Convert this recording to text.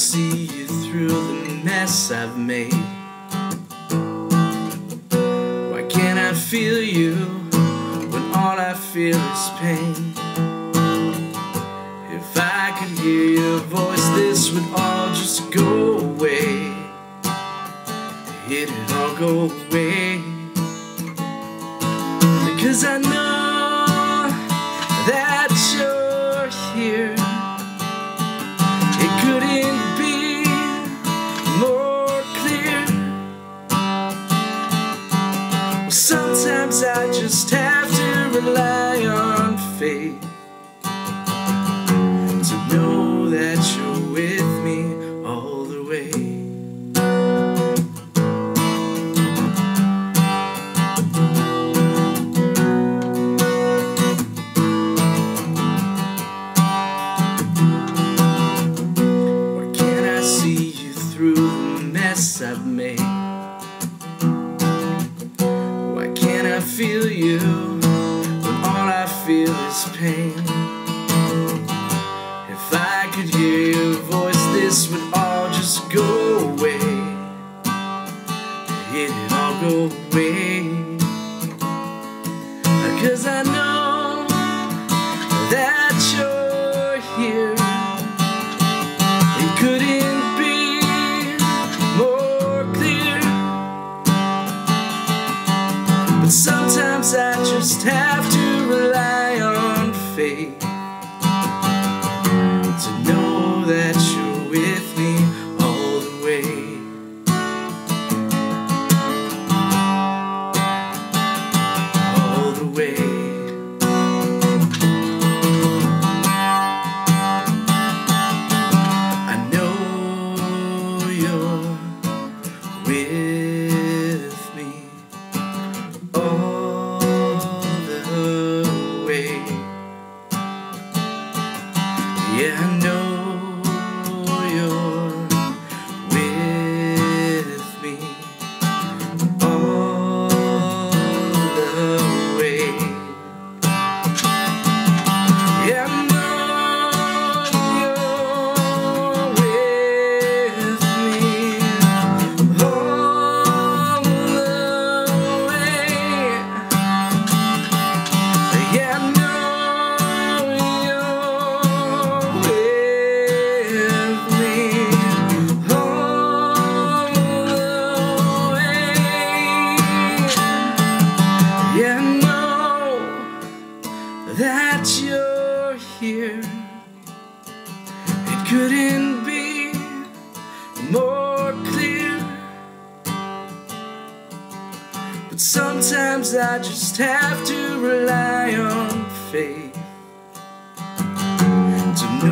see you through the mess I've made? Why can't I feel you when all I feel is pain? If I could hear your voice, this would all just go away. It'd all go away. Because I know that you're here. It couldn't sometimes I just have to rely on faith pain? If I could hear your voice, this would all just go away. It'd all go away. Cause I know that you're here. It couldn't be more clear. But sometimes I just have to to know that you're with me all the way. All the way. I know you're with Yeah, couldn't be more clear. But sometimes I just have to rely on faith to